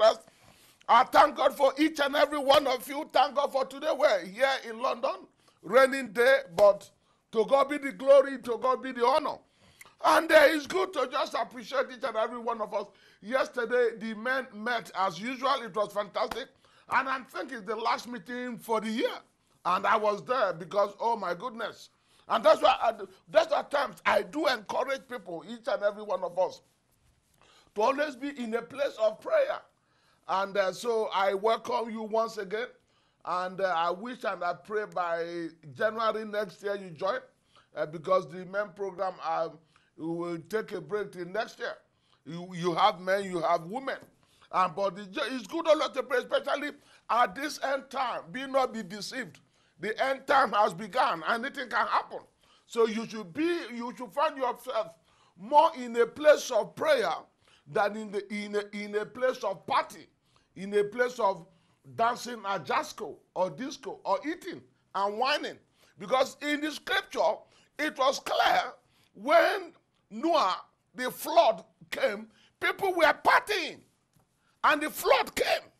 Christ. I thank God for each and every one of you. Thank God for today. We're here in London, raining day, but to God be the glory, to God be the honor. And uh, it's good to just appreciate each and every one of us. Yesterday, the men met as usual. It was fantastic. And I think it's the last meeting for the year. And I was there because, oh my goodness. And that's why, I, that's at times I do encourage people, each and every one of us, to always be in a place of prayer. And uh, so I welcome you once again. And uh, I wish and I pray by January next year you join uh, because the men program um, will take a break till next year. You, you have men, you have women. And but it's, good good always to pray, especially at this end time. Be not be deceived. The end time has begun. Anything can happen. So you should be, you should find yourself more in a place of prayer than in the in a, in a place of party, in a place of dancing at jasco or disco or eating and wining. Because in the scripture, it was clear when Noah, the flood came, people were partying. And the flood came.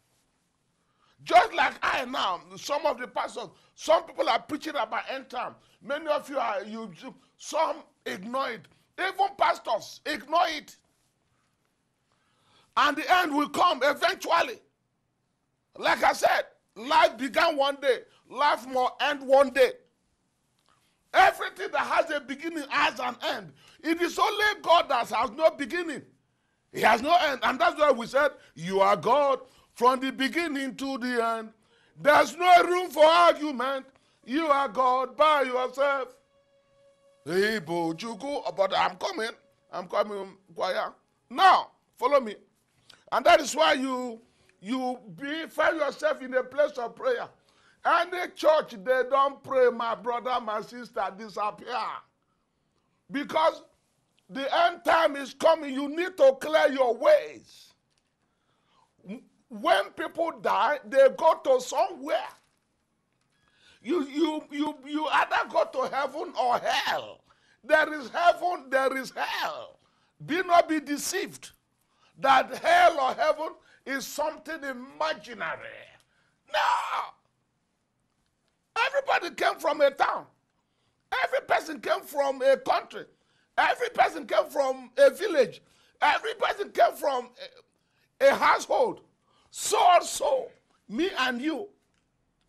Just like I now, some of the pastors, some people are preaching about end time. Many of you are, you, some ignore it. Even pastors ignore it. And the end will come eventually. Like I said, life began one day, life will end one day. Everything that has a beginning has an end. It is only God that has no beginning. He has no end. And that's why we said, You are God from the beginning to the end. There's no room for argument. You are God by yourself. Hey, Bojuku, oh, but I'm coming. I'm coming. Now, follow me. And that is why you you be find yourself in a place of prayer. Any church they don't pray, my brother, my sister, disappear. Because the end time is coming. You need to clear your ways. When people die, they go to somewhere. You, you, you, you either go to heaven or hell. There is heaven, there is hell. Be not be deceived that hell or heaven is something imaginary. No. Everybody came from a town. Every person came from a country. Every person came from a village. Every person came from a, a household. So also, me and you.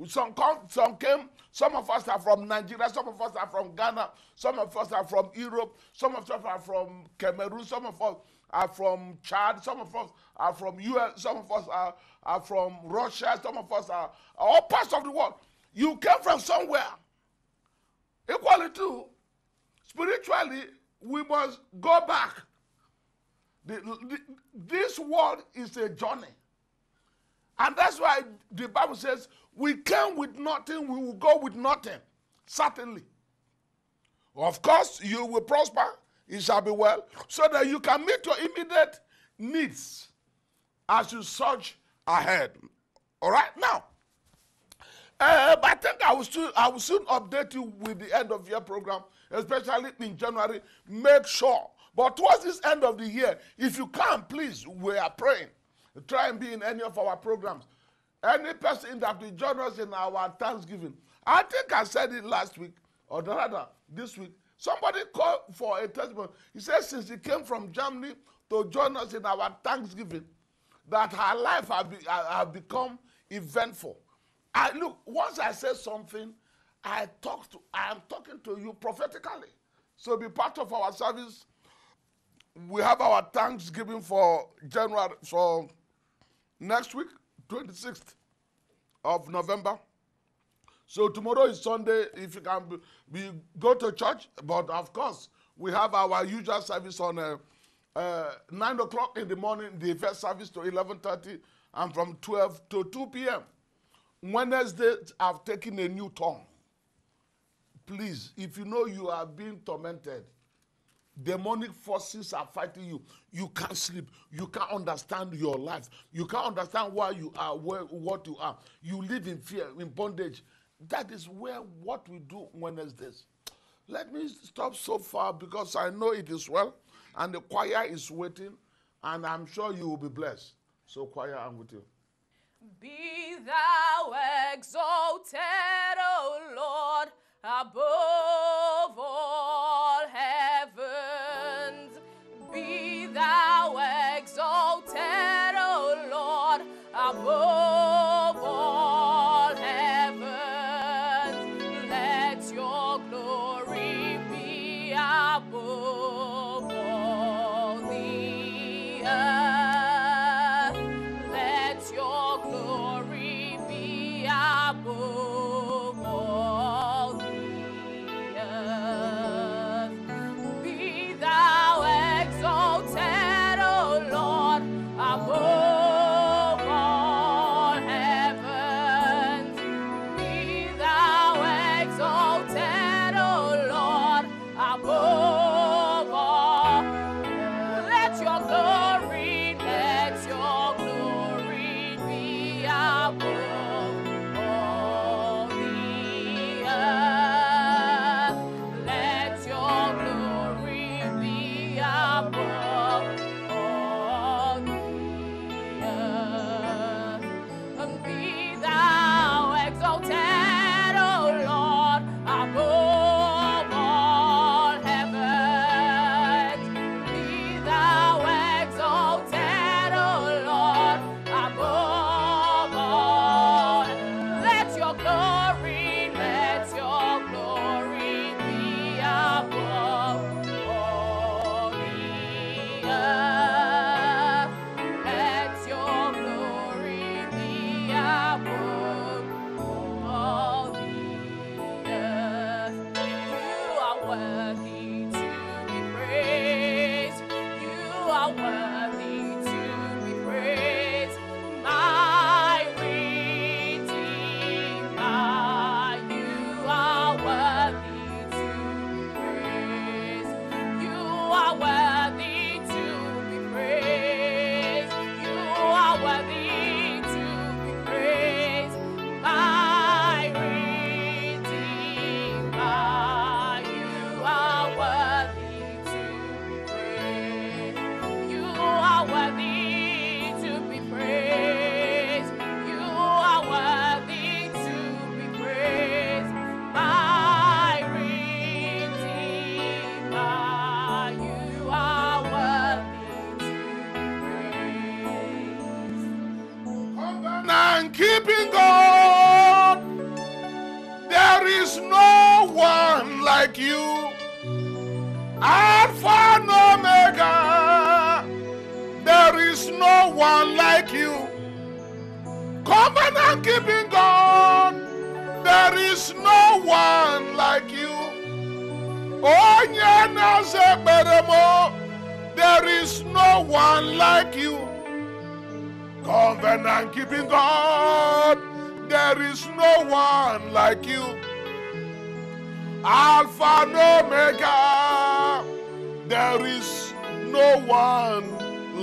Some come, some came. Some of us are from Nigeria. Some of us are from Ghana. Some of us are from Europe. Some of us are from Cameroon. Some of us are from Chad. Some of us are from US. Some of us are, are from Russia. Some of us are, are all parts of the world. You came from somewhere. Equally too, spiritually, we must go back. The, the, this world is a journey. And that's why the Bible says, we came with nothing, we will go with nothing. Certainly. Of course, you will prosper, it shall be well, so that you can meet your immediate needs as you search ahead. All right? Now, uh, but I think I will, soon, I will soon update you with the end of year program, especially in January. Make sure. But towards this end of the year, if you can, please, we are praying. Try and be in any of our programs. Any person that will join us in our Thanksgiving. I think I said it last week, or rather this week. Somebody called for a testimony. He said since he came from Germany to join us in our Thanksgiving, that her life have, be, become eventful. I look, once I say something, I talk to I am talking to you prophetically. So be part of our service. We have our Thanksgiving for January for next week, 26th of November. So tomorrow is Sunday. If you can be go to church, but of course we have our usual service on uh, uh, nine o'clock in the morning. The first service to 11:30, and from 12 to 2 p.m. Wednesday, I've taken a new turn. Please, if you know you are being tormented, demonic forces are fighting you. You can't sleep. You can't understand your life. You can't understand why you are where, what you are. You live in fear, in bondage. That is where what we do Wednesdays. Let me stop so far because I know it is well, and the choir is waiting, and I'm sure you will be blessed. So choir, I'm with you. Be thou exalted, O Lord, above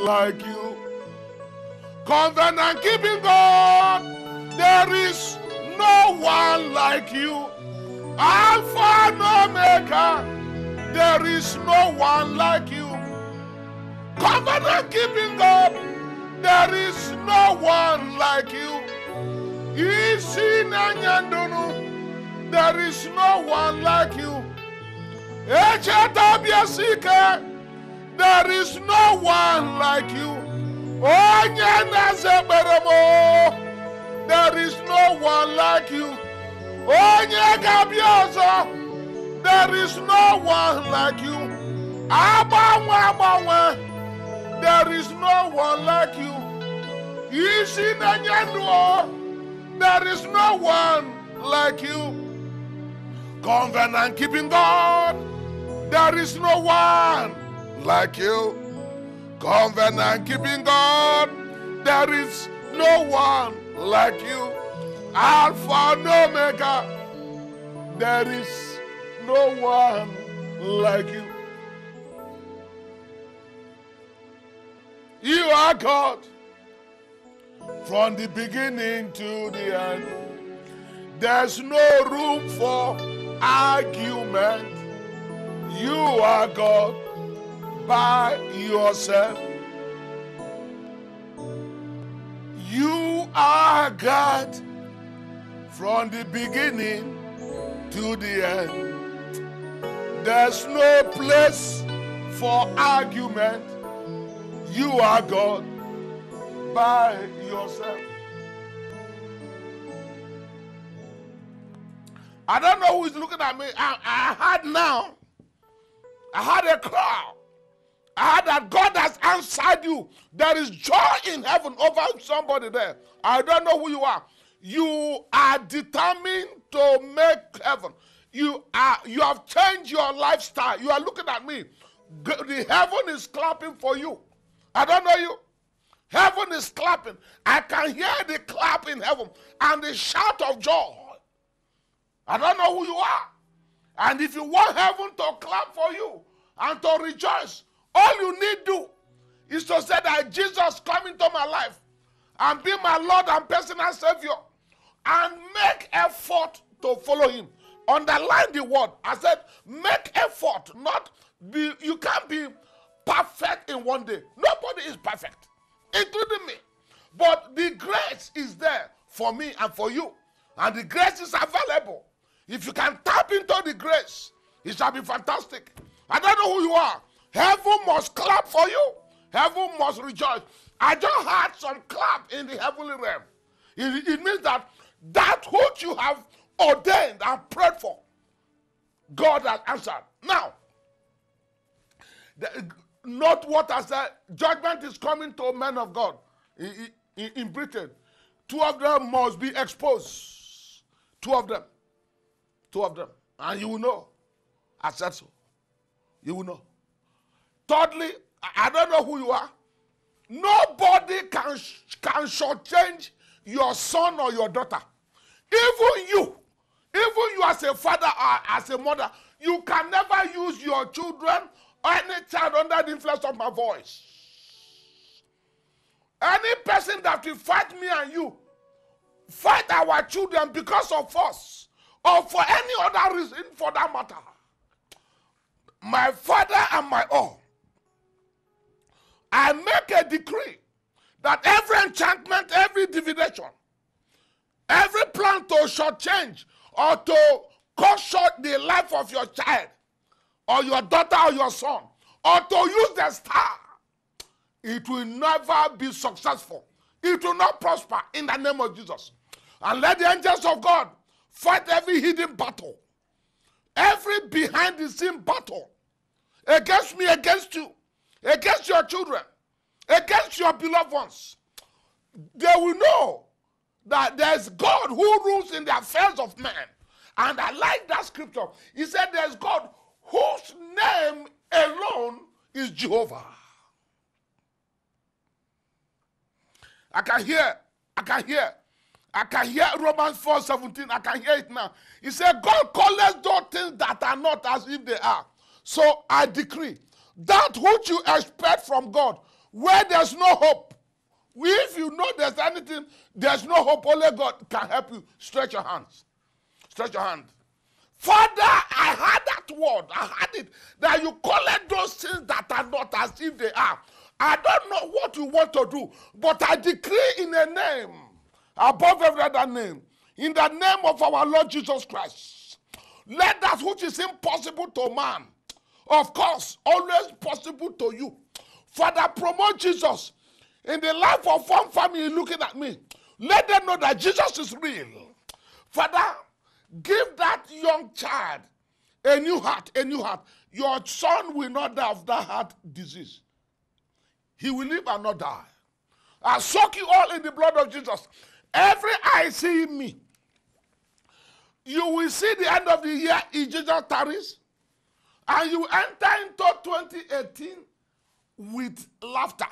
like you. Covenant and keeping God, there is no one like you. Alpha and Omega, there is no one like you. Covenant and keeping God, there is no one like you. There is no one like you. There is no one like you. Onye na-aza m, oh. there is no one like you. Onye ga-abịa there is no one like you. Agbanwe agbanwe. There is no one like you. Isi na-enye ndụ oh. there is no one like you. Covenant keeping God, there is no one like you. Covenant keeping God, there is no one like you. Alpha and Omega, there is no one like you. You are God from the beginning to the end. There's no room for argument. You are God by yourself. You are God from the beginning to the end. There's no place for argument. You are God by yourself. I don't know who is looking at me. I, I had now, I had a crowd. Heard that God has answered you. There is joy in heaven over somebody there. I don't know who you are. You are determined to make heaven. You are you have changed your lifestyle. You are looking at me. The heaven is clapping for you. I don't know you. Heaven is clapping. I can hear the clap in heaven and the shout of joy. I don't know who you are. And if you want heaven to clap for you and to rejoice, all you need do is to say that Jesus come into my life and be my Lord and personal Savior and make effort to follow him. Underline the word. I said, make effort, not be you can't be perfect in one day. Nobody is perfect, including me. But the grace is there for me and for you. And the grace is available. If you can tap into the grace, it shall be fantastic. I don't know who you are. Heaven must clap for you. Heaven must rejoice. I just had some clap in the heavenly realm. It, it means that that which you have ordained and prayed for, God has answered. Now, not what I said. Judgment is coming to men of God in, in, in Britain. Two of them must be exposed. Two of them. Two of them. And you will know. I said so. You will know. Thirdly, I don't know who you are. Nobody can can shortchange your son or your daughter. Even you, even you as a father or as a mother, you can never use your children or any child under the influence of my voice. Any person that will fight me and you, fight our children because of us or for any other reason for that matter. My father and my all. I make a decree that every enchantment, every divination, every plan to shortchange or to cut short the life of your child or your daughter or your son or to use the star, it will never be successful. It will not prosper in the name of Jesus. And let the angels of God fight every hidden battle, every behind the scene battle against me, against you, against your children, against your beloved ones. They will know that there's God who rules in the affairs of men. And I like that scripture. He said there's God whose name alone is Jehovah. I can hear, I can hear, I can hear Romans 4 17. I can hear it now. He said, God calls those things that are not as if they are. So I decree that which you expect from God, where there's no hope, if you know there's anything, there's no hope, only God can help you. Stretch your hands. Stretch your hand. Father, I heard that word. I heard it. That you call it those things that are not as if they are. I don't know what you want to do, but I decree in a name above every other name, in the name of our Lord Jesus Christ, let that which is impossible to man, of course, always possible to you. Father, promote Jesus in the life of one family looking at me. Let them know that Jesus is real. Father, give that young child a new heart, a new heart. Your son will not die of that heart disease. He will live and not die. I soak you all in the blood of Jesus. Every eye see me. You will see the end of the year in Jesus tarries, and you enter into 2018 with laughter.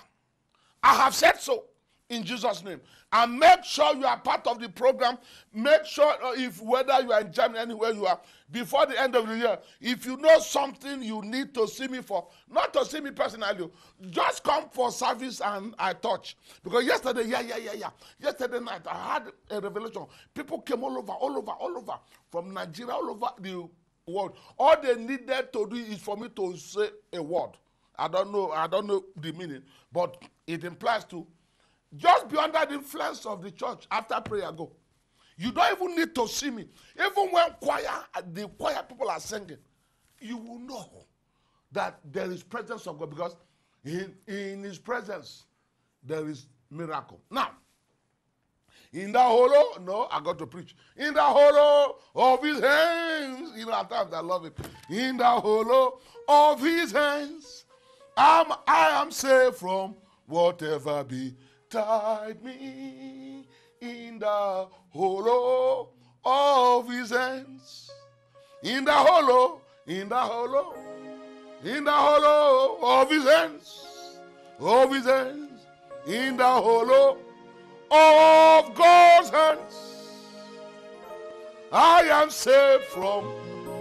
I have said so in Jesus' name. And make sure you are part of the program. Make sure uh, if whether you are in Germany, anywhere you are, before the end of the year, if you know something you need to see me for, not to see me personally, just come for service and I touch. Because yesterday, yeah, yeah, yeah, yeah. Yesterday night, I had a revelation. People came all over, all over, all over, from Nigeria, all over the world. All they needed to do is for me to say a word. I don't know, I don't know the meaning, but it implies to just be under the influence of the church after prayer go. You don't even need to see me. Even when choir, the choir people are singing, you will know that there is presence of God because in, in his presence there is miracle. Now, in the hollow, no, I got to preach. In the hollow of his hands, you know, at times I love it. In the hollow of his hands, I'm, I am safe from whatever betide me. In the hollow of his hands, in the hollow, in the hollow, in the hollow of his hands, of his hands, in the hollow of God's hands. I am safe from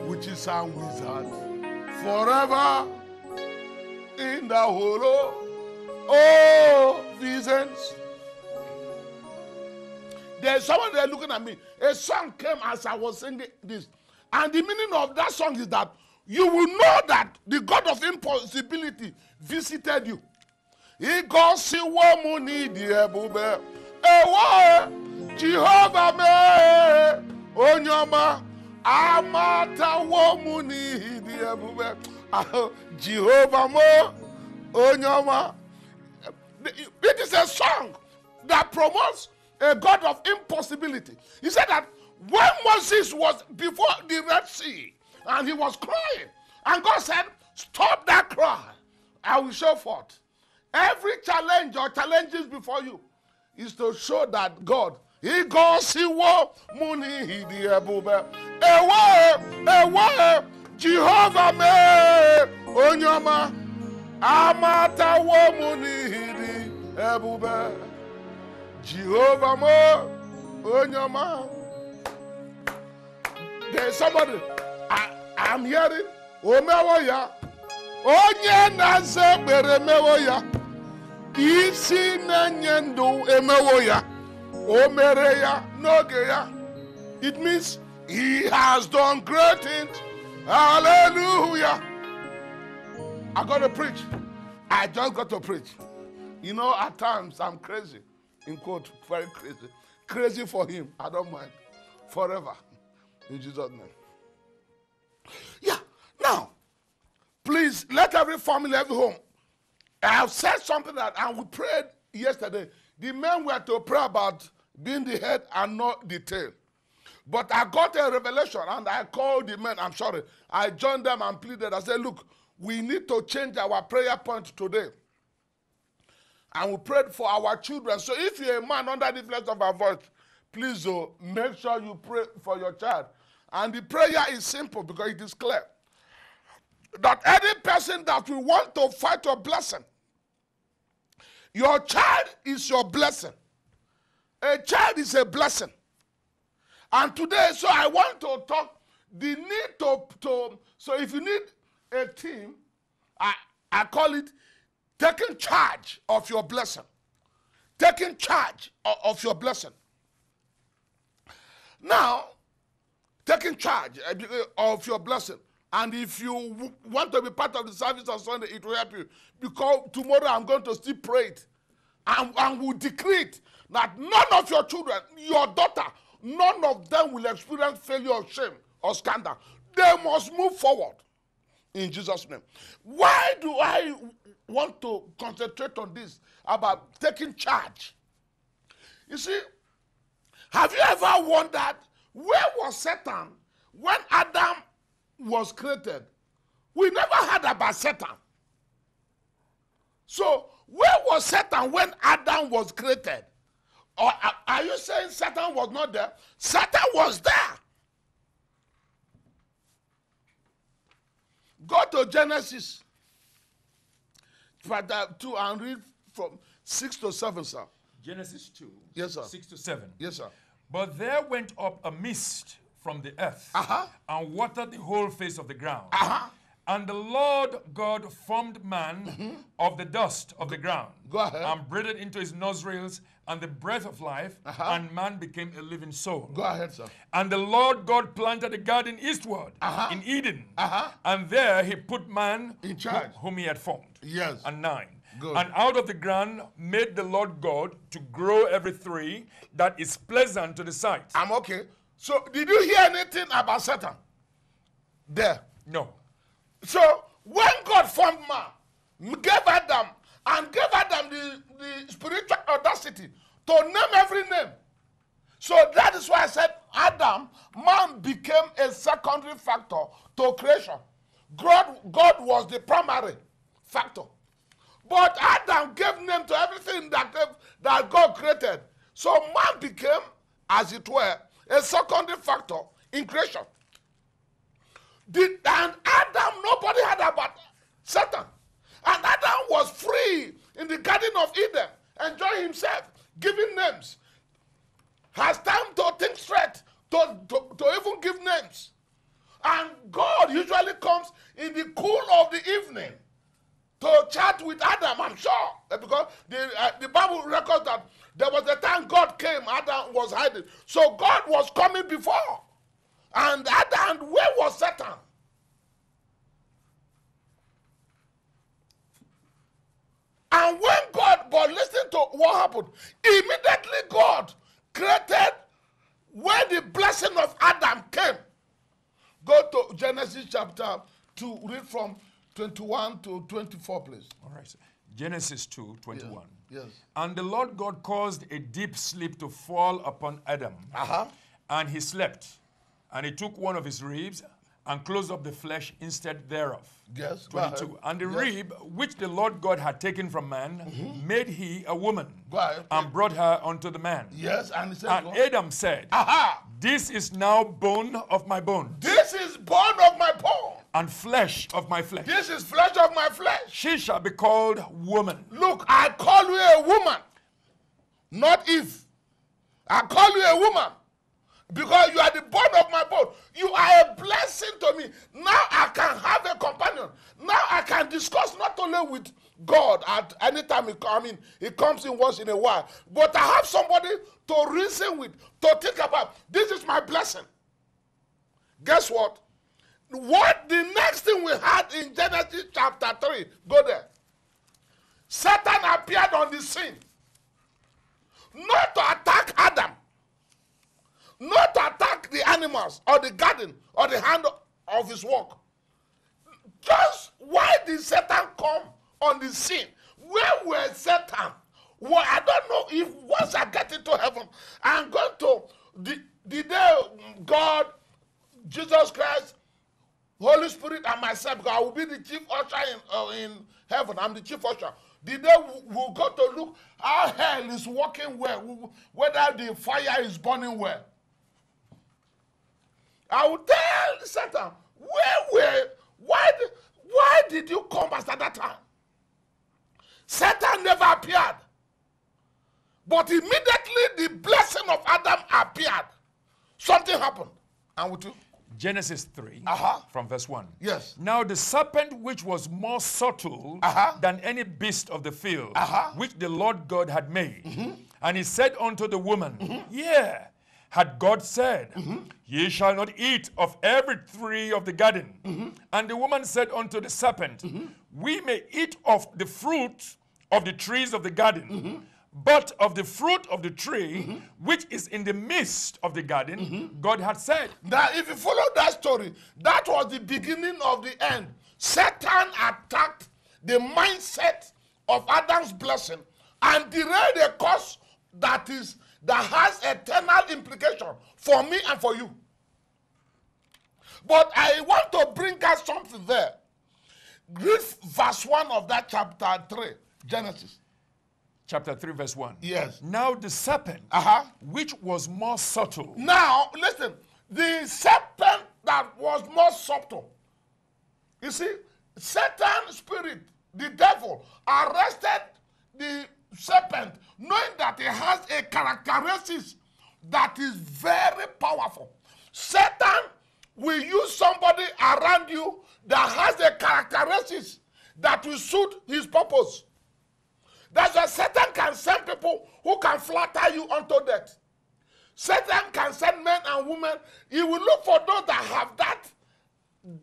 witches and wizards forever in the hollow of his hands. There's someone there looking at me. A song came as I was singing this. And the meaning of that song is that you will know that the God of impossibility visited you. Igosiwo mu n'ịdị ebube. Ewo Jehova mee onye ọma amatawo mu n'ịdị ebube. Ah, Jehova mo onye. It is a song that promotes a God of impossibility. He said that when Moses was before the Red Sea and he was crying, and God said, Stop that cry, I will show forth. Every challenge or challenges before you is to show that God. He goes, he wo muni hidi ebube. Ewe, ewe, Jehovah me, onyama, amata wo muni hidi ebube. Jehovah mo, onyama. There's somebody, I, I'm hearing, omewo ya, onye na-aza ekpere mewo ya. Isi na-enye ndụ emewo ya o mere ya n'oge ya it means he has done great things. Hallelujah. I got to preach. I just got to preach. You know at times i'm crazy. In quote very crazy. Crazy for him. I don't mind. Forever. In jesus name. Yeah. Now please let every family every home I have said something that, and we prayed yesterday. The men were to pray about being the head and not the tail. But I got a revelation and I called the men. I'm sorry. I joined them and pleaded. I said, Look, we need to change our prayer point today. And we prayed for our children. So if you're a man under the influence of our voice, please oh, make sure you pray for your child. And the prayer is simple because it is clear that any person that will want to fight your blessing, your child is your blessing. A child is a blessing. And today, so I want to talk the need to, to so if you need a team, I, I call it taking charge of your blessing. Taking charge of, of your blessing. Now, taking charge uh, of your blessing. And if you want to be part of the service on Sunday, it will help you. Because tomorrow I'm going to still pray it. And, and will decree it that none of your children, your daughter, none of them will experience failure or shame or scandal. They must move forward in Jesus' name. Why do I want to concentrate on this about taking charge? You see, have you ever wondered where was Satan when Adam was created? We never heard about Satan. So, where was Satan when Adam was created? Or are- are you saying Satan was not there? Satan was there. Go to Genesis chapter 2 and read from 6 to 7, sir. Genesis 2, Yes, sir. 6 to 7. Yes, sir. But there went up a mist from the earth Uh-huh. and watered the whole face of the ground. Uh-huh. And the Lord God formed man of the dust of the ground. Go ahead. and breathed into his nostrils and the breath of life, Uh-huh. and man became a living soul. Go ahead, sir. And the Lord God planted a garden eastward Uh-huh. in Eden. Uh-huh. And there he put man In charge. whom he had formed. Yes. And nine. Good. And out of the ground made the Lord God to grow every tree that is pleasant to the sight. I'm okay. So, did you hear anything about Satan? There. No. So, when God formed man, gave Adam, and gave Adam the, the spiritual audacity to name every name. So that is why I said Adam, man became a secondary factor to creation. God, God was the primary factor. But Adam gave name to everything that, that God created. So man became, as it were, a secondary factor in creation. Did, and Adam, nobody had about Satan. And Adam was free in the Garden of Eden, enjoying himself, giving names. Has time to think straight, to, to, to even give names. And God usually comes in the cool of the evening to chat with Adam, I'm sure. Because the, uh, the Bible records that there was a time God came, Adam was hiding. So God was coming before. And Adam, where was Satan? And when God, but listen to what happened. Immediately God created when the blessing of Adam came. Go to Genesis chapter 2, read from 21 to 24, please. All right. Genesis 2 21. Yes. And the Lord God caused a deep sleep to fall upon Adam. Uh-huh. And he slept. And he took one of his ribs and closed up the flesh instead thereof. Yes, go ahead. 22. And the Yes. rib which the Lord God had taken from man made he a woman and brought her unto the man. Yes, and he said, And? Adam said, Aha! This is now bone of my bone This is bone of my bone. and flesh of my flesh. This is flesh of my flesh. She shall be called woman. Look, I call you a woman, not Eve. I call you a woman because you are the bone of my bone. You are a blessing to me. Now I can have a companion. Now I can discuss not only with God at any time he. I mean, he comes in once in a while, but I have somebody to reason with, to think about. This is my blessing. Guess what? What the next thing we had in Genesis chapter 3, go there. Satan appeared on the scene not to attack Adam, not to attack the animals or the garden or the hand of his work. Just why did Satan come on the scene? Where were Satan? Well, I don't know if once I get into heaven, I'm going to the, the day God, Jesus Christ, Holy Spirit and myself, because I will be the chief usher in, uh, in heaven. I'm the chief usher. The day we- we'll go to look how hell is working well, whether the fire is burning well. I will tell Satan, where were, why, why did you come at that time? Satan never appeared. But immediately the blessing of Adam appeared. Something happened. And with you? Genesis 3 Uh-huh. from verse 1. Yes. Now the serpent which was more subtle Uh-huh. than any beast of the field Uh-huh. which the Lord God had made. Mm-hmm. And he said unto the woman, Yea, had God said, Mm-hmm. Ye shall not eat of every tree of the garden. Mm-hmm. And the woman said unto the serpent, We may eat of the fruit of the trees of the garden. Mm-hmm. But of the fruit of the tree which is in the midst of the garden, Mm-hmm. God had said, Now, if you follow that story, that was the beginning of the end. Satan attacked the mindset of Adam's blessing and derailed a course that is that has eternal implication for me and for you. But I want to bring out something there. Read verse 1 of that chapter 3, Genesis. chapter 3, verse 1. Yes. Now the serpent, Uh-huh. which was more subtle, Now, listen, the serpent that was more subtle. You see, Satan spirit, the devil, arrested the serpent, knowing that he has a characteristic that is very powerful. Satan will use somebody around you that has a characteristic that will suit his purpose. That's why Satan can send people who can flatter you unto death. Satan can send men and women. He will look for those that have that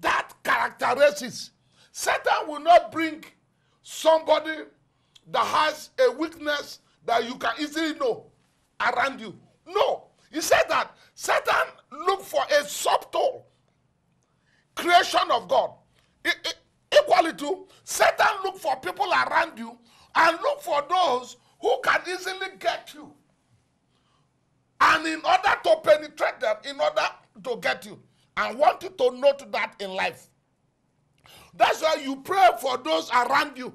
that characteristics. Satan will not bring somebody that has a weakness that you can easily know around you. No. He said that Satan look for a subtle creation of God. E- equally to Satan look for people around you and look for those who can easily get you. And in order to penetrate them, in order to get you, I want you to note that in life. That's why you pray for those around you.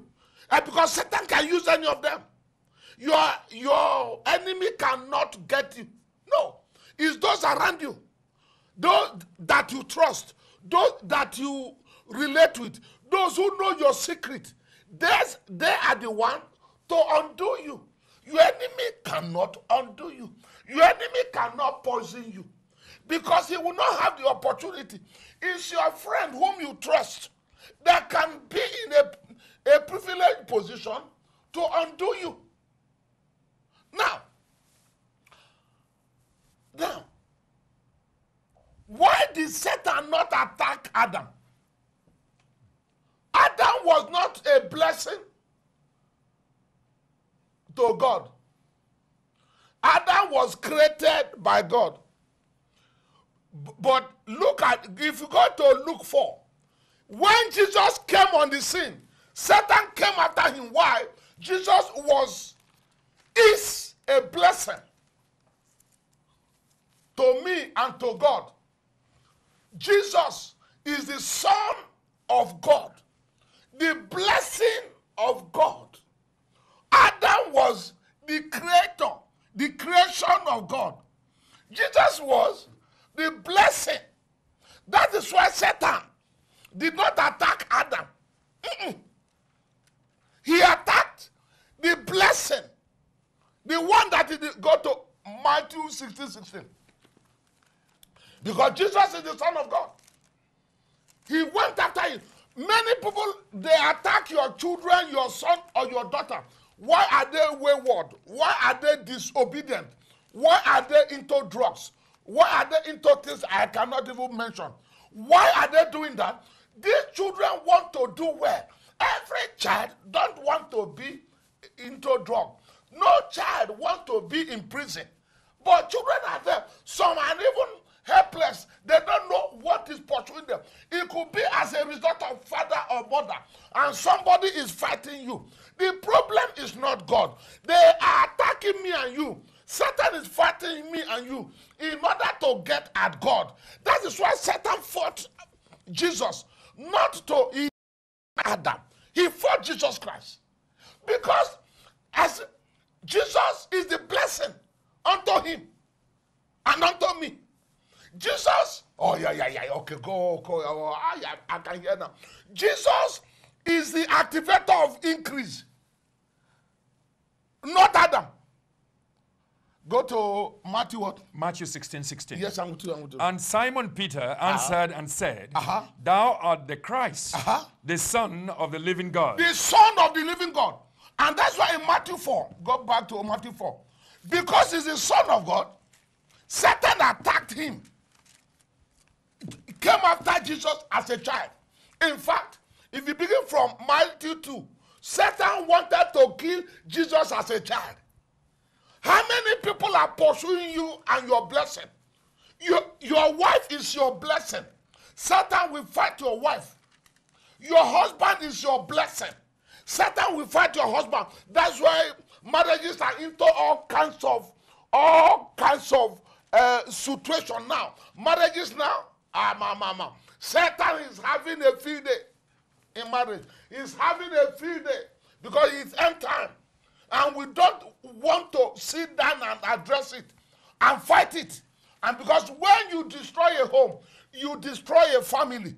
And because Satan can use any of them. Your, your enemy cannot get you. No. It's those around you. Those that you trust. Those that you relate with. Those who know your secret. There's, they are the one to undo you. Your enemy cannot undo you. Your enemy cannot poison you. Because he will not have the opportunity. It's your friend whom you trust that can be in a, a privileged position to undo you. Now, now, why did Satan not attack Adam? Adam was not a blessing to God. Adam was created by God. But look at, if you go to Luke 4, when Jesus came on the scene, Satan came after him. Why? Jesus was, is a blessing to me and to God. Jesus is the Son of God, the blessing of God. Adam was the creator, the creation of God. Jesus was the blessing. That is why Satan did not attack Adam. Mm-mm. He attacked the blessing, the one that did go to Matthew 16 16. Because Jesus is the Son of God. He went after him. Many people they attack your children, your son or your daughter. Why are they wayward? Why are they disobedient? Why are they into drugs? Why are they into things I cannot even mention? Why are they doing that? These children want to do well. Every child don't want to be into drug. No child want to be in prison. But children are there. Some are even helpless. They don't know what is pursuing them. It could be as a result of father or mother, and somebody is fighting you. The problem is not God. They are attacking me and you. Satan is fighting me and you in order to get at God. That is why Satan fought Jesus, not to eat Adam. He fought Jesus Christ. Because as Jesus is the blessing unto him and unto me. Jesus, oh yeah, yeah, yeah, okay, go, go, oh, I, I, can hear now. Jesus is the activator of increase, not Adam. Go to Matthew what? Matthew 16 16. Yes, I'm with you, I'm with you. And Simon Peter answered and said, Uh-huh. Thou art the Christ, Uh-huh. the Son of the living God. the son of the living God. And that's why in Matthew 4, go back to Matthew 4. Because he's the son of God, Satan attacked him. He came after Jesus as a child. In fact, if you begin from Matthew 2, Satan wanted to kill Jesus as a child. How many people are pursuing you and your blessing? Your, your wife is your blessing. Satan will fight your wife. Your husband is your blessing. Satan will fight your husband. That's why marriages are into all kinds of all kinds of uh, situation now. Marriages now, ah, ma, ma, ma. Satan is having a field day in marriage. He's having a field day because it's end time, and we don't want to sit down and address it and fight it. And because when you destroy a home, you destroy a family.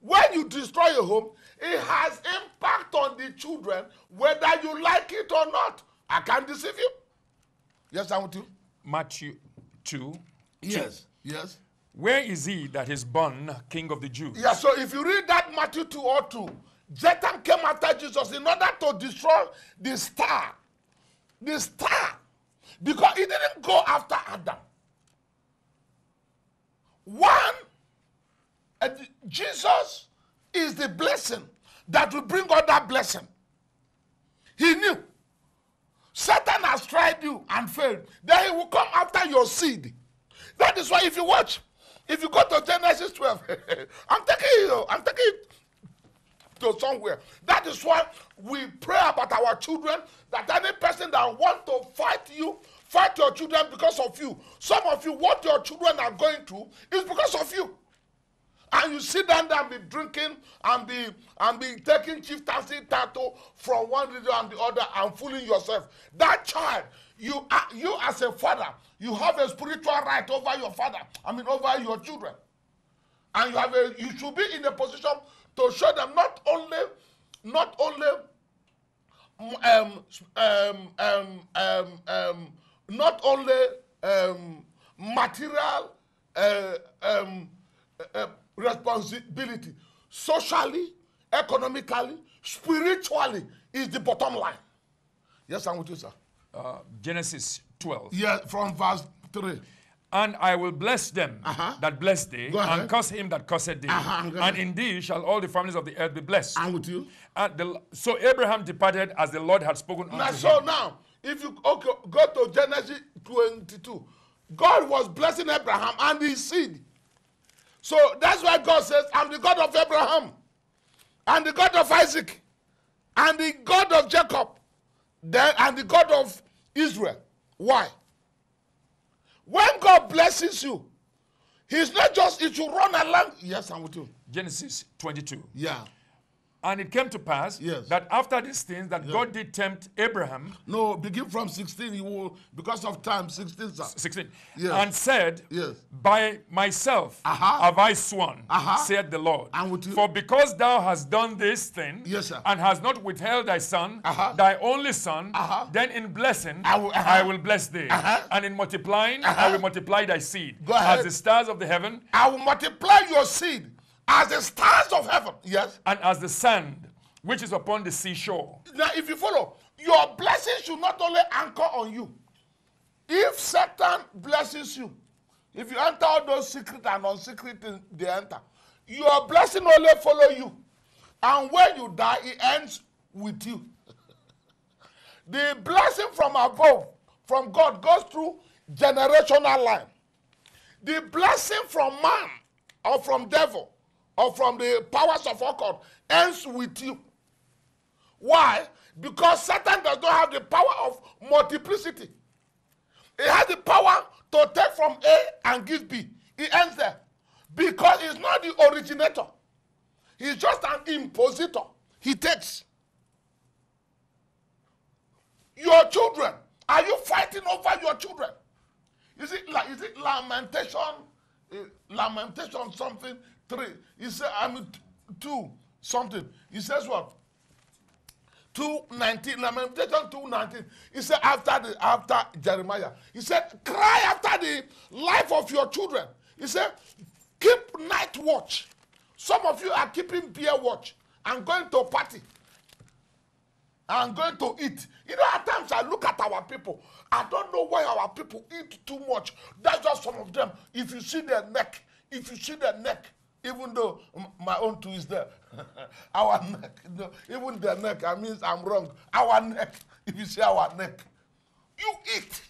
When you destroy a home, it has impact on the children, whether you like it or not. I can't deceive you. Yes, I'm with you. Matthew 2. Yes. Yes. Where is he that is born King of the Jews? Yeah, so if you read that Matthew 2 or 2, Satan came after Jesus in order to destroy the star. The star. Because he didn't go after Adam. One, uh, Jesus is the blessing that will bring other blessing. He knew. Satan has tried you and failed. Then he will come after your seed. That is why if you watch, if you go to Genesis 12, I'm taking you, I'm taking you to somewhere. That is why we pray about our children that any person that want to fight you, fight your children because of you. Some of you, what your children are going through is because of you. And you sit down there and be drinking and be and be taking chieftaincy title from one region and the other and fooling yourself. That child, you you as a father, you have a spiritual right over your father. I mean over your children. And you have a you should be in a position to show them not only not only um, um, um, um, um, not only um, material uh, um, uh, responsibility, socially, economically, spiritually is the bottom line. Yes, I'm with you, sir. Uh, Genesis 12. Yeah, from verse 3. And I will bless them Uh-huh. that bless thee, and curse him that curseth thee. Uh-huh, And ahead. in thee shall all the families of the earth be blessed. I'm with you. And the, so Abraham departed as the Lord had spoken Now, unto so him. now, if you okay, go to Genesis 22, God was blessing Abraham and his seed. So that's why God says, I'm the God of Abraham, and the God of Isaac, and the God of Jacob, then and the God of Israel. Why? When God blesses you, He's not just it should run along. Yes, I'm with you. Genesis 22. Yeah. And it came to pass Yes. that after these things that God did tempt Abraham, No, begin from 16. You will because of time. 16, sir. 16, Yes. and said, Yes. By myself Uh-huh. have I sworn, Uh-huh. said the Lord. And with you- For because thou hast done this thing, Yes, sir. and hast not withheld thy son, Uh-huh. thy only son, Uh-huh. then in blessing I will- uh-huh. I will bless thee, Uh-huh. and in multiplying I will multiply thy seed, Go ahead. as the stars of the heaven I will multiply your seed as the stars of heaven. Yes. and as the sand which is upon the seashore. Now, if you follow, your blessing should not only anchor on you. If Satan blesses you, if you enter all those secret and unsecret things they enter, your blessing only follow you. And when you die, it ends with you. the blessing from above, from God, goes through generational line. The blessing from man or from devil or from the powers of occult ends with you. Why? Because Satan does not have the power of multiplicity. He has the power to take from A and give B. He ends there. Because he's not the originator. He's just an impositor. He takes. Your children. Are you fighting over your children? Is it is it lamentation? uh, lamentation something three. He said I mean t- two something. He says what? 219 lamentation 219 he said after the after jeremiah. He said cry after the life of your children. He said keep night watch. Some of you are keeping beer watch and going to party and going to eat. You know at times i look at our people. I don't know why our people eat too much. That's just some of them. If you see their neck if you see their neck even though my own too is there. Our neck even their neck i mean i'm wrong. Our neck if you see our neck you eat.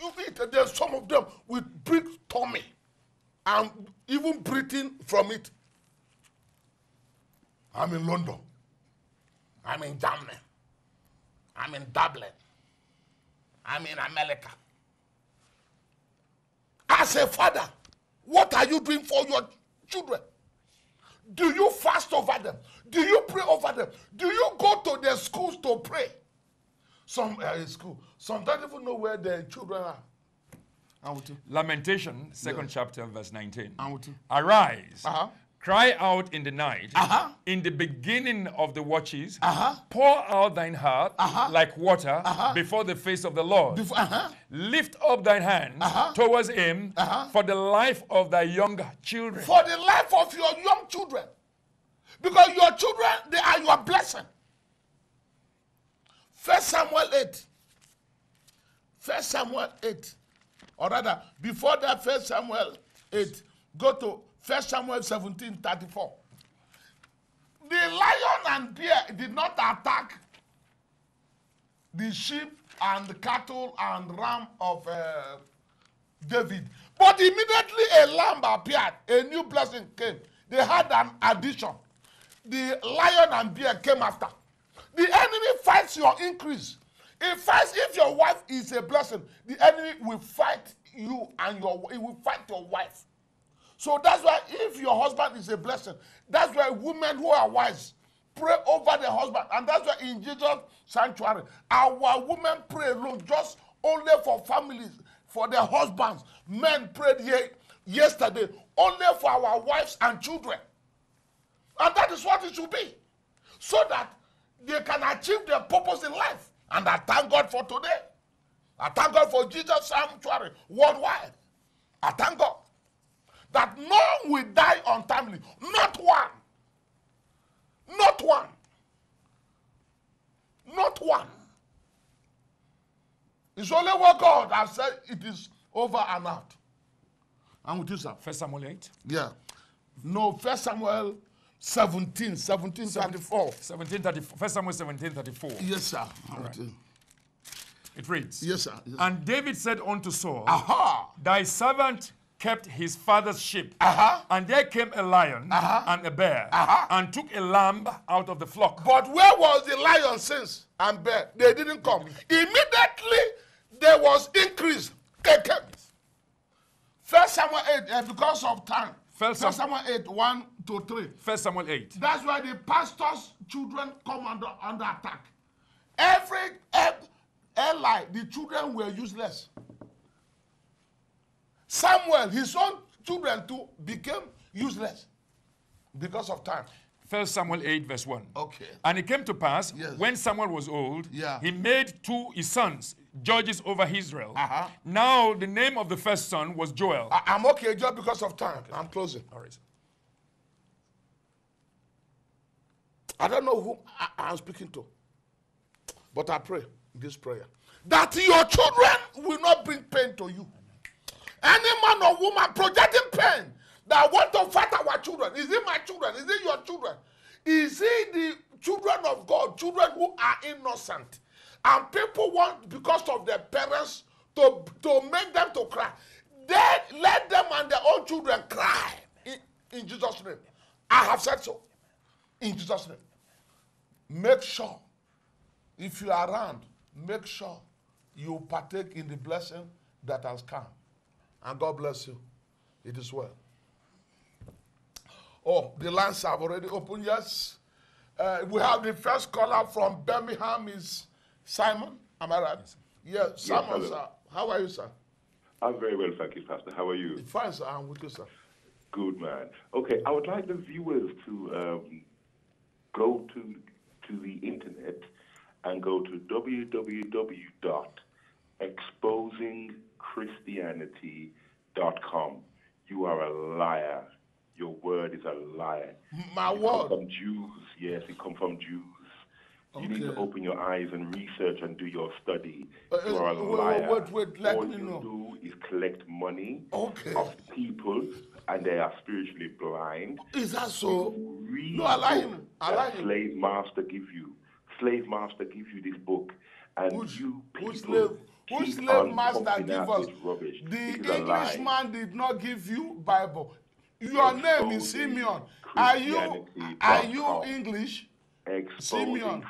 You eat and there's some of them with big tummy and even breathing from it. I'm in london. I'm in germany. I'm in dublin. I'm in america. As a father what are you doing for your children? Do you fast over them? Do you pray over them? Do you go to their schools to pray? Some in school. Some don't even know where their children are. Lamentation, second chapter, verse 19. I'm with you. Cry out in the night, Uh-huh. in the beginning of the watches, Uh-huh. pour out thine heart Uh-huh. like water Uh-huh. before the face of the Lord. Before, uh-huh. Lift up thine hands Uh-huh. towards him for the life of thy young children. for the life of your young children. Because your children, they are your blessing. First Samuel 8. First Samuel 8. Or rather, before that, First Samuel 8. Go to First Samuel 17 34. The lion and bear did not attack the sheep and the cattle and ram of uh, David. But immediately a lamb appeared, a new blessing came. They had an addition. The lion and bear came after. The enemy fights your increase. It fights if your wife is a blessing, the enemy will fight you and your he will fight your wife. So that's why if your husband is a blessing, that's why women who are wise pray over their husband. And that's why in Jesus' sanctuary, our women pray alone, just only for families, for their husbands. Men prayed here yesterday, only for our wives and children. And that is what it should be. So that they can achieve their purpose in life. And I thank God for today. I thank God for Jesus' sanctuary worldwide. I thank God that none will die untimely. Not one. Not one. Not one. It's only what God has said it is over and out. I'm with you, sir. First Samuel 8. Yeah. No, First Samuel 17, 17, 34. 1734. First Samuel 1734. Yes, sir. With you. It reads. Yes, sir. Yes. And David said unto Saul, Aha. Thy servant kept his father's sheep. Uh-huh. And there came a lion Uh-huh. and a bear Uh-huh. and took a lamb out of the flock. But where was the lion since and bear? They didn't come. Immediately there was increase. They came. First Samuel 8, uh, because of time. First First Sam- Samuel 8, 1 to 3. First Samuel 8. That's why the pastor's children come under, under attack. Every eh, Eli, the children were useless. Samuel, his own children too, became useless because of time. First Samuel 8, verse 1. Okay. And it came to pass, Yes. when Samuel was old, Yeah. he made two his sons judges over Israel. Uh-huh. Now the name of the first son was Joel. I, am okay just because of time. I'm closing. All right. I don't know who I, I'm speaking to, but I pray this prayer that your children will not bring pain to you. Any man or woman projecting pain that want to fight our children, is it my children? Is it your children? Is it the children of God, children who are innocent? And people want, because of their parents, to, to make them to cry. Then let them and their own children cry in, in Jesus' name. I have said so. In Jesus' name make sure if you are around make sure you partake in the blessing that has come and god bless you. It is well. Oh the lines have already opened yes. Uh, we have the first caller from birmingham is simon. Am i right? Yes, simon hello. sir. How are you sir? I'm very well, thank you, Pastor. How are you? fine sir. I'm with you sir. Good, man. Okay, I would like the viewers to um, go to to the internet and go to www.exposingchristianity.com. You are a liar. Your word is a lie. my It word from Jews. Yes, it come from Jews. You need to open your eyes and research and do your study. Uh, you are a uh, wait, liar. wait, wait, let All you know. do is collect money Okay. of people, and they are spiritually blind. is that so Read No, I like him. I like him. Slave master give you. Slave master give you this book, and Which, you people which slave, master give out us? The. Englishman did not give you Bible. Your name is Simeon. Are you are you. English? Simeon.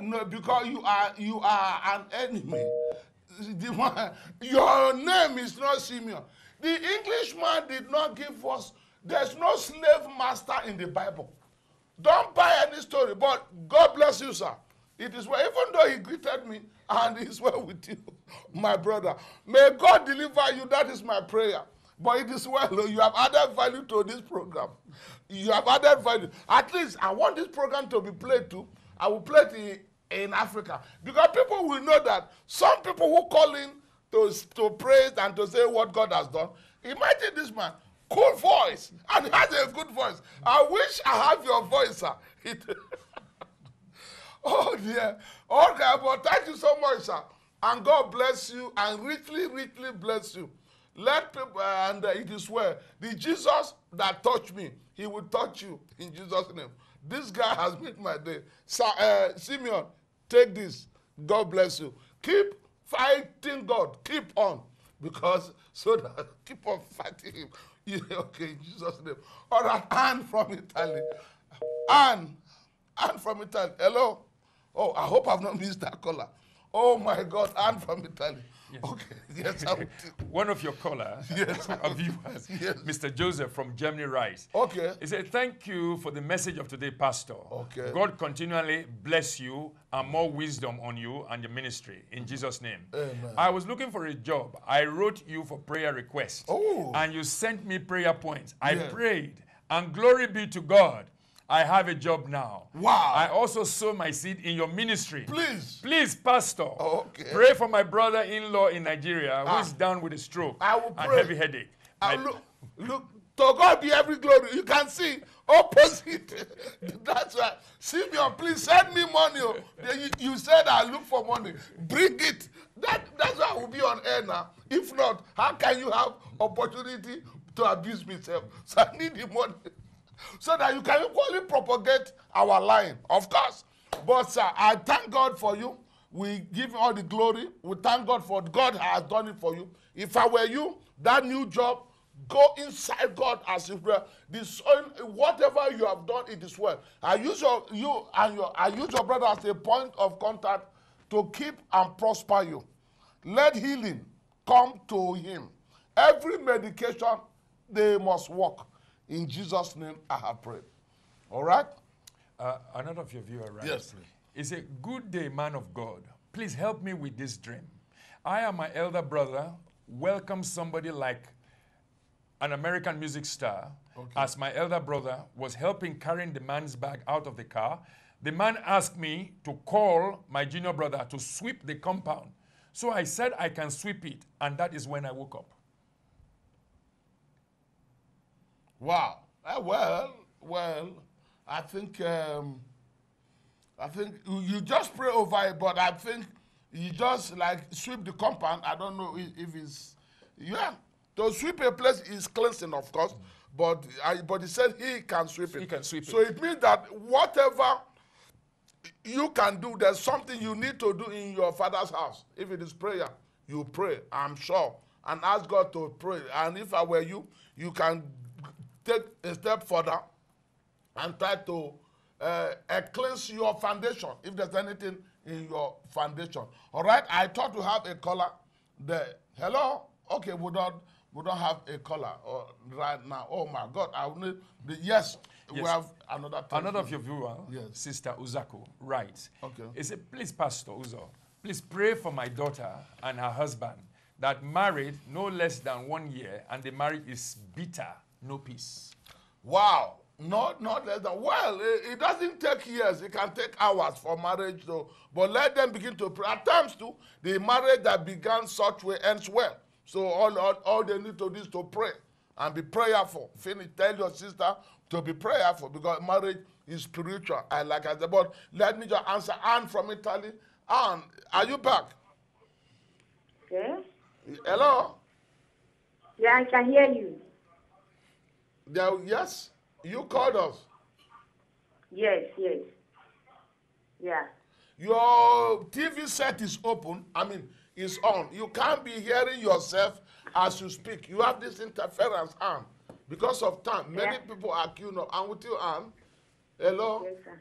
No, because you are you are an enemy. The one- your name is not Simeon. The Englishman did not give us. There's no slave master in the Bible. Don't buy any story. But God bless you, sir. It is well. Even though he greeted me and he's well with you, my brother. May God deliver you. That is my prayer. But it is well. Oh, you have added value to this program. You have added value. At least I want this program to be played too. I will play it in, Africa because people will know that some people who call in to, to praise and to say what God has done. Imagine this man, cool voice, and has a good voice. I wish I have your voice, sir. oh dear. Okay, but thank you so much, sir. And God bless you and richly, richly bless you. Let people, and uh, it is well. The Jesus that touched me, he will touch you in Jesus' name. This guy has made my day. Sir, uh, Simeon, take this. God bless you. Keep fighting God. Keep on. Because so that keep on fighting him. Okay, in Jesus' name. All right, Anne from Italy. Anne. Anne from Italy. Hello. Oh, I hope I've not missed that caller. Oh my God, I'm from Italy. Okay, yes, I will. One of your callers, Yes. our viewers, Yes. Mr. Joseph from Germany writes. Okay. He said, Thank you for the message of today, Pastor. Okay. God continually bless you and more wisdom on you and your ministry in Jesus' name. Amen. I was looking for a job. I wrote you for prayer requests. Oh. And you sent me prayer points. I prayed. And glory be to God. I have a job now. Wow. I also sow my seed in your ministry. Please. Please, Pastor. Okay. Pray for my brother in law in Nigeria who Ah. is down with a stroke I will and pray. heavy headache. I My- look, look, to God be every glory. You can see opposite. That's right. Simeon, please send me money. You, you said I look for money. Bring it. That, that's why I will be on air now. If not, how can you have opportunity to abuse myself? So I need the money. So that you can equally propagate our line. Of course. But sir, I thank God for you. We give all the glory. We thank God for God has done it for you. If I were you, that new job, go inside God as if soil, whatever you have done, it is well. I use your you and your I use your brother as a point of contact to keep and prosper you. Let healing come to him. Every medication they must work. In Jesus' name, I have prayed. All right? Uh, another of your viewers writes. Yes, please. He said, Good day, man of God. Please help me with this dream. I and my elder brother welcome somebody like an American music star as my elder brother was helping carrying the man's bag out of the car. The man asked me to call my junior brother to sweep the compound. So I said I can sweep it, and that is when I woke up. Wow. Uh, well, well, I think um, I think you, just pray over it, but I think you just like sweep the compound. I don't know if, if it's yeah. To sweep a place is cleansing, of course, but I, but he said he can sweep it. He can sweep it. so it. means that whatever you can do, there's something you need to do in your father's house. If it is prayer, you pray, I'm sure, and ask God to pray. And if I were you, you can take a step further and try to uh, uh, cleanse your foundation if there's anything in your foundation. All right, I thought to have a caller there. Hello? Okay, we don't we don't have a caller uh, right now. Oh my God, I need the yes. We have another. Another of your viewer, Yes. Sister Uzako, writes. Okay. He said, please, Pastor Uzo, please pray for my daughter and her husband that married no less than one year and the marriage is bitter, no peace. Wow. Not not less than well, it, it doesn't take years. It can take hours for marriage though. But let them begin to pray. At times too, the marriage that began such way ends well. So all, all, all they need to do is to pray and be prayerful. Finish. Tell your sister to be prayerful because marriage is spiritual. I like I said. But let me just answer Anne from Italy. Anne, are you back? Yes? Hello? Yeah, I can hear you. There, yes? You called us. Yes, yes. Yeah. Your TV set is open. I mean, it's on. You can't be hearing yourself as you speak. You have this interference, Anne. Because of time, many Yeah. people are queuing up. And with you, Anne. Hello? Yes, sir.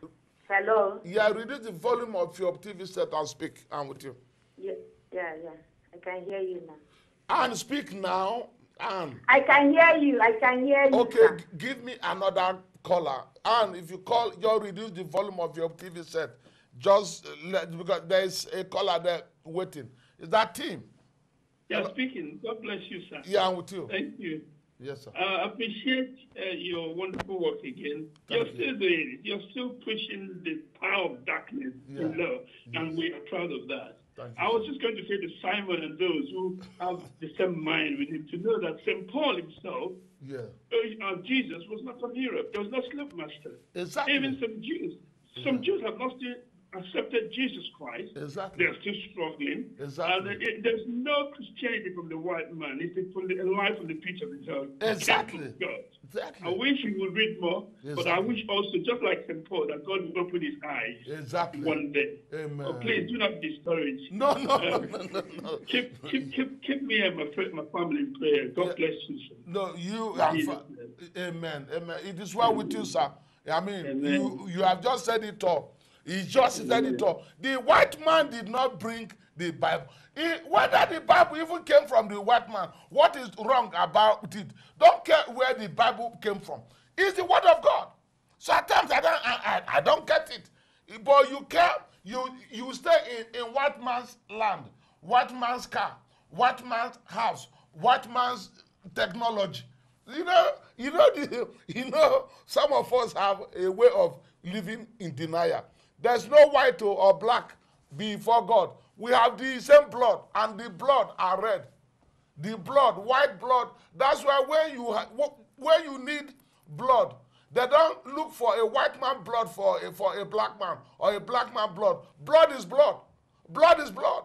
Hello? Yeah, reduce the volume of your TV set and speak. And with you. Yeah, yeah, yeah. I can hear you now. Anne, speak now. Anne. I can hear you. I can hear you. Okay, sir. g- give me another caller. And if you call, just reduce the volume of your TV set. Just uh, let, because there is a caller there waiting. Is that Tim? Yeah, speaking. God bless you, sir. Yeah, I'm with you. Thank you. Yes, sir. I appreciate uh, your wonderful work again. Thank You're you. still doing it. You're still pushing the power of darkness Yeah. to love, and we are proud of that. I was just going to say to Simon and those who have the same mind with him to know that St. Paul himself, Yeah. uh, Jesus, was not from Europe. There was no slave master. Exactly. Even some Jews. Some Jews have not still accepted Jesus Christ, Exactly. they're still struggling. Exactly. And uh, it, there's no Christianity from the white man. It's the, from the, a life from the preacher himself. Exactly. God. Exactly. I wish he would read more, but I wish also, just like St. Paul, that God will open his eyes Exactly. one day. Amen. Oh, please do not discourage. No, no, no, no, um, no, no. Keep, keep, keep, keep me and my, friend, my family in prayer. God Yeah. bless you, sir. No, you. Fa- amen. Amen. It is well with you, sir. I mean, Amen. you you have just said it all. He just said it all. The white man did not bring the Bible. He- whether the Bible even came from the white man, what is wrong about it? Don't care where the Bible came from. It's the word of God. So at times I don't, I, I, I don't get it. But you care, you you stay in, in white man's land, white man's car, white man's house, white man's technology. You know, you know, the, you know, some of us have a way of living in denial. There's no white or black before God. We have the same blood, and the blood are red. The blood, white blood. That's why when you when you need blood, they don't look for a white man blood for a, for a black man or a black man blood. Blood is blood. Blood is blood.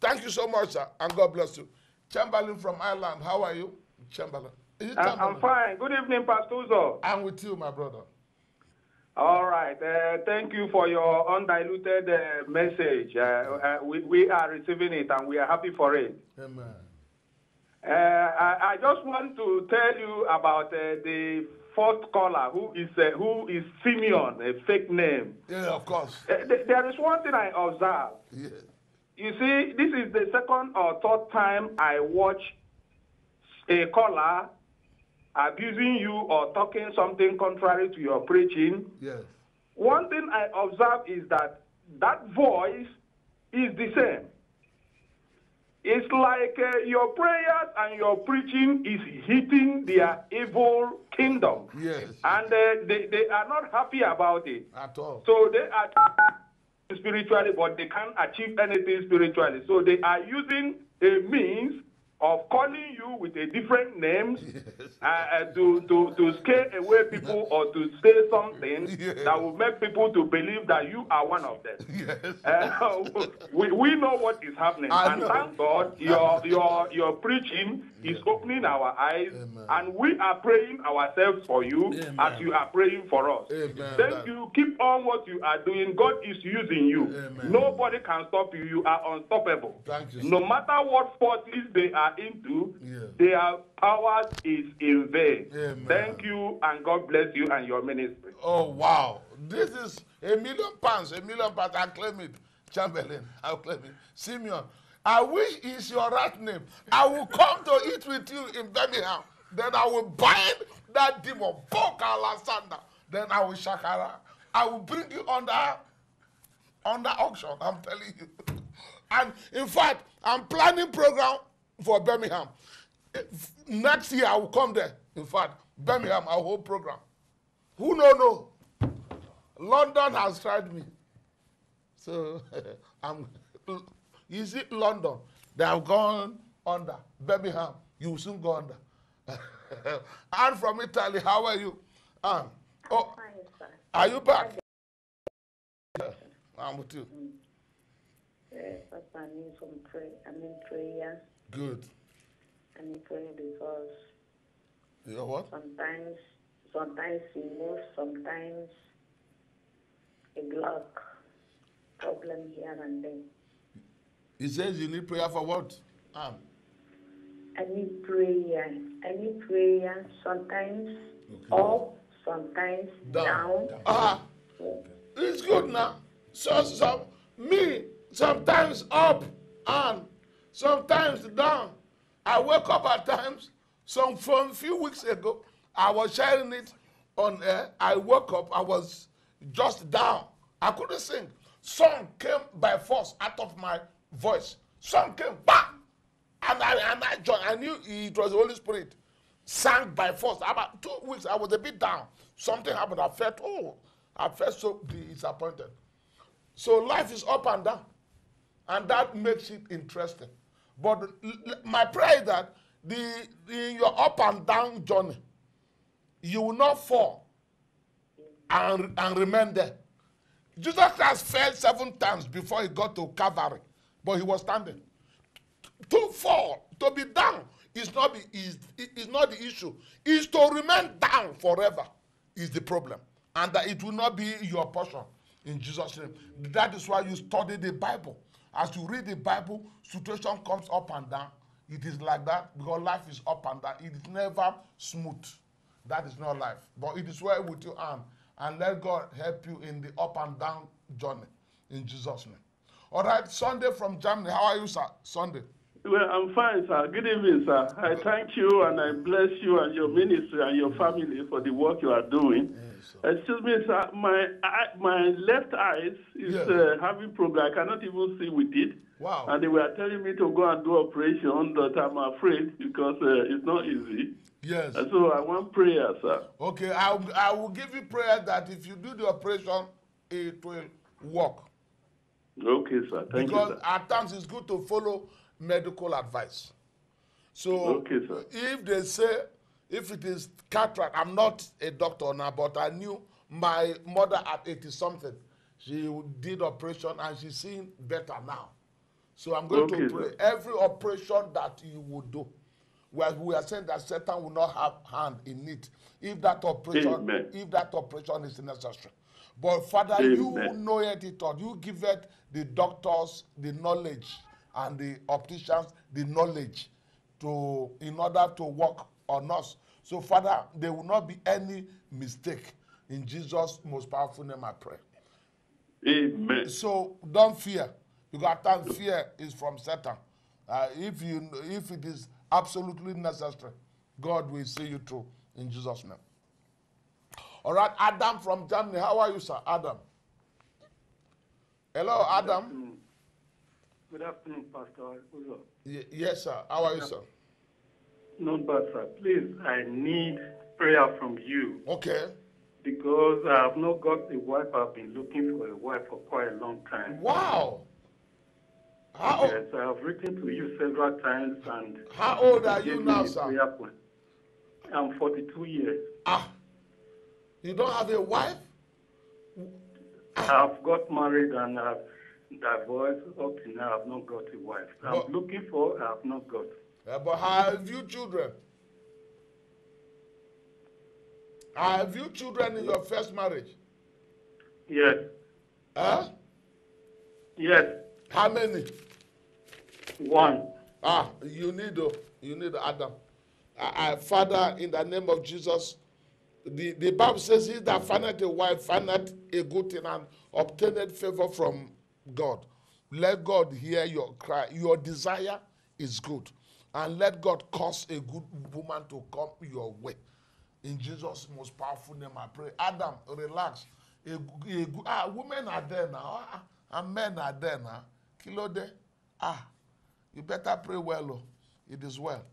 Thank you so much, sir, and God bless you. Chamberlain from Ireland, how are you? Chamberlain. Chamberlain? I'm fine. Good evening, Pastor Uzo. I'm with you, my brother. All right. Uh, thank you for your undiluted uh, message. Uh, uh, we, we are receiving it and we are happy for it. Amen. Uh, I, I just want to tell you about uh, the fourth caller who is uh, who is Simeon, a fake name. Yeah, of course. Uh, th- there is one thing I observe. Yeah. You see, this is the second or third time I watch a caller abusing you or talking something contrary to your preaching. Yes. One thing I observe is that that voice is the same. It's like uh, your prayers and your preaching is hitting their evil kingdom. Yes. And uh, they, they are not happy about it. At all. So they are spiritually, but they can't achieve anything spiritually. So they are using a means of calling you with a different name uh, uh, to, to, to scare away people or to say something Yes. that will make people to believe that you are one of them. Yes. Uh, we, we know what is happening. I and know. thank God your, your, your preaching is opening our eyes. Amen. And we are praying ourselves for you Amen. as you are praying for us. Amen. Thank you. Keep on what you are doing. God is using you. Nobody can stop you. You are unstoppable. Thank you, No matter what forces they are into, Yeah. their power is in vain. Thank you, and God bless you and your ministry. Oh wow! This is a million pounds. A million pounds. I claim it, Chamberlain. I claim it, Simeon. I wish it's your right name. I will come to eat with you in Birmingham. Then I will bind that demon, Boka Lasanda. Then I will shakara. I will bring you under under auction. I'm telling you. And in fact, I'm planning program for Birmingham. If- Next year I will come there. In fact, Birmingham, our whole program. Who no know? London has tried me. So I'm you it London, they have gone under. Birmingham, you will soon go under. and from Italy, how are you? Anne, oh, Fine, are you back? I'm with you. Uh, Pastor, I need some pray. I'm in prayer. Good. I need prayer because You know what? sometimes, sometimes he moves, sometimes a block, problem here and there. He says you need prayer for what? Anne. I need prayer. I need prayer. Sometimes up, sometimes down. Ah, it's good now. So, so me sometimes up and sometimes down. I wake up at times. Some from a few weeks ago, I was sharing it on air. I woke up. I was just down. I couldn't sing. Song came by force out of my voice. Song came, bam, and I and I joined. I knew it was the Holy Spirit. Sang by force. About two weeks, I was a bit down. Something happened. I felt, oh, I felt so disappointed. So life is up and down, and that makes it interesting. But my prayer is that the in your up and down journey, you will not fall and, and remain there. Jesus Christ fell seven times before he got to Calvary, but he was standing. To fall, to be down, is not the is, is not the issue. Is to remain down forever is the problem, and that it will not be your portion in Jesus' name. That is why you study the Bible. As you read the Bible, situation comes up and down. It is like that because life is up and down. It is never smooth. That is not life. But it is well with your arm. And let God help you in the up and down journey in Jesus' name. All right, Sunday from Germany. How are you, sir? Sunday. Well, I'm fine, sir. Good evening, sir. I thank you and I bless you and your ministry and your family for the work you are doing. Excuse me, sir. My eye, my left eye is Yeah. uh, having problem. I cannot even see with it. Wow. And they were telling me to go and do operation, but I'm afraid because uh, it's not easy. Yes. And so I want prayer, sir. Okay, I, I will give you prayer that if you do the operation, it will work. Okay, sir. Thank because you, sir. at times it's good to follow medical advice. So Okay, sir. if they say if it is cataract, I'm not a doctor now, but I knew my mother at 80 something. She did operation and she's seeing better now. So I'm going Okay, to pray sir. every operation that you would do. Well, we are saying that Satan will not have hand in it if that operation Amen. if that operation is necessary. But Father, Amen. you know it all. You give it the doctors the knowledge and the opticians the knowledge to in order to work on us. So Father, there will not be any mistake. In Jesus' most powerful name, I pray. Amen. So don't fear, because at times fear is from Satan. Uh, if you if it is absolutely necessary, God will see you through in Jesus' name. All right, Adam from Germany. How are you, sir? Adam. Hello, Adam. Good afternoon, Pastor. Y- yes, sir. How are you, sir? Not bad, sir. Please, I need prayer from you Okay. because I have not got a wife. I've been looking for a wife for quite a long time. Wow. How, Yes, I have written to you several times and how old are you now, sir? I'm 42 years. Ah, you don't have a wife? I've got married and I've divorced. Up to now, I've not got a wife. I'm But- looking for. I have not got. Uh, but have you children? Have you children in your first marriage? Yes, Huh? yes, How many? one. Ah, you need uh, you need Adam. I, I, Father, in the name of Jesus, the, the Bible says, He that findeth a wife findeth a good thing and obtaineth favor from God. Let God hear your cry. Your desire is good. And let God cause a good woman to come your way. In Jesus' most powerful name, I pray. Adam, relax. A, a, ah, women are there now, ah, and men are there now. Kilo de. Ah, you better pray well. Oh. It is well.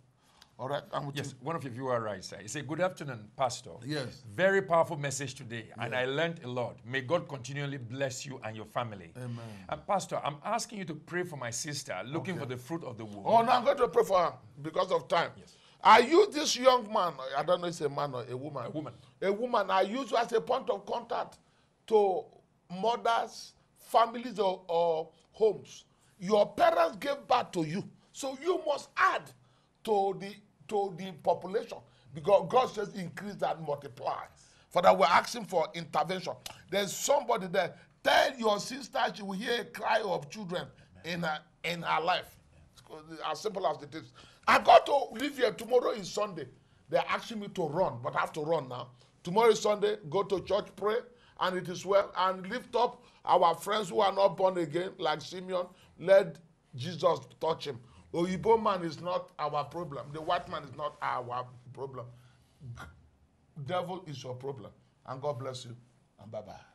All right, Yes, one of you are right, sir. He said, Good afternoon, Pastor. Yes. Very powerful message today, and I learned a lot. May God continually bless you and your family. Amen. And Pastor, I'm asking you to pray for my sister, looking for the fruit of the womb. Oh, no, I'm going to pray for her because of time. Yes. I use this young man, I don't know if it's a man or a woman. A woman. A woman, I use you as a point of contact to mothers, families, or, or homes. Your parents gave birth to you. So you must add to the to the population because God says increase and multiply. Father, we're asking for intervention. There's somebody there. Tell your sister she will hear a cry of children in her in her life. As simple as it is. I got to leave here. Tomorrow is Sunday. They're asking me to run, but I have to run now. Tomorrow is Sunday. Go to church, pray, and it is well. And lift up our friends who are not born again, like Simeon. Let Jesus touch him. Oyibo man is not our problem. The white man is not our problem. Devil is your problem. And God bless you. And bye bye.